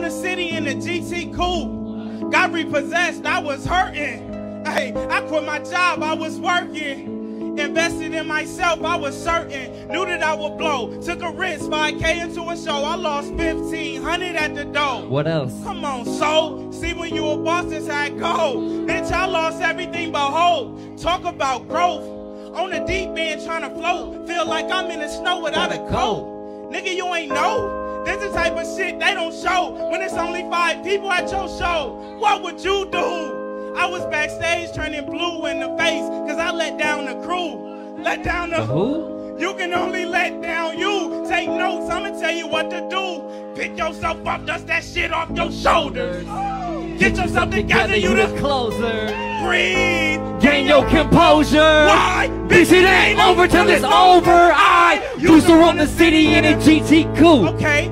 on the city in the GT coupe. Got repossessed, I was hurting. Hey, I quit my job, I was working. Invested in myself, I was certain. Knew that I would blow. Took a risk, 5K into a show. I lost 1500 at the door. What else? Come on, soul. See when you a boss, this how it go. Bitch, I lost everything but hope. Talk about growth. On the deep end trying to float. Feel like I'm in the snow without a coat. Nigga, you ain't know. This the type of shit they don't show when it's only five people at your show. What would you do? I was backstage turning blue in the face because I let down the crew. Let down the Who? You can only let down you. Take notes, I'ma tell you what to do. Pick yourself up, dust that shit off your shoulders. Get yourself together, you the the closer. breathe. Gain your composure. Why? Bitch, it ain't over till it's over. I used to run the city in a GT coupe. Okay,